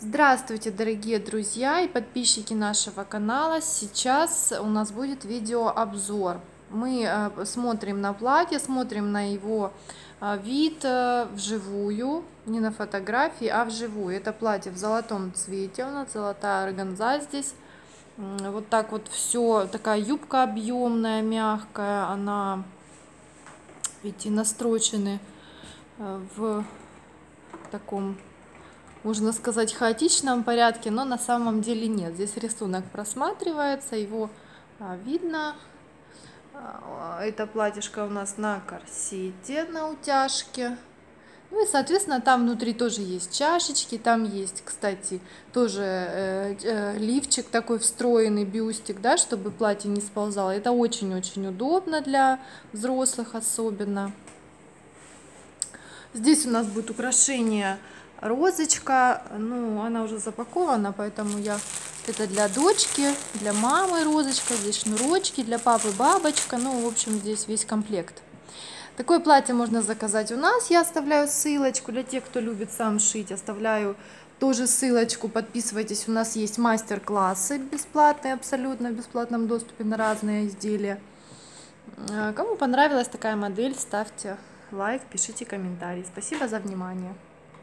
Здравствуйте, дорогие друзья и подписчики нашего канала. Сейчас у нас будет видеообзор. Мы э, смотрим на платье, смотрим на его э, вид э, вживую, не на фотографии, а вживую. Это платье в золотом цвете, у нас золотая органза здесь. Вот так вот все, такая юбка объемная, мягкая, она, видите, настрочены в таком можно сказать, хаотичном порядке, но на самом деле нет. Здесь рисунок просматривается, его а, видно. А, это платьишко у нас на корсете, на утяжке. Ну и, соответственно, там внутри тоже есть чашечки, там есть, кстати, тоже э, э, лифчик такой встроенный, бюстик, да, чтобы платье не сползало. Это очень-очень удобно для взрослых особенно. Здесь у нас будет украшение розочка, ну, она уже запакована, поэтому я это для дочки, для мамы розочка, здесь шнурочки, для папы бабочка, ну, в общем, здесь весь комплект. Такое платье можно заказать у нас, я оставляю ссылочку для тех, кто любит сам шить, оставляю тоже ссылочку, подписывайтесь, у нас есть мастер-классы бесплатные, абсолютно в бесплатном доступе на разные изделия. Кому понравилась такая модель, ставьте лайк, пишите комментарий. Спасибо за внимание.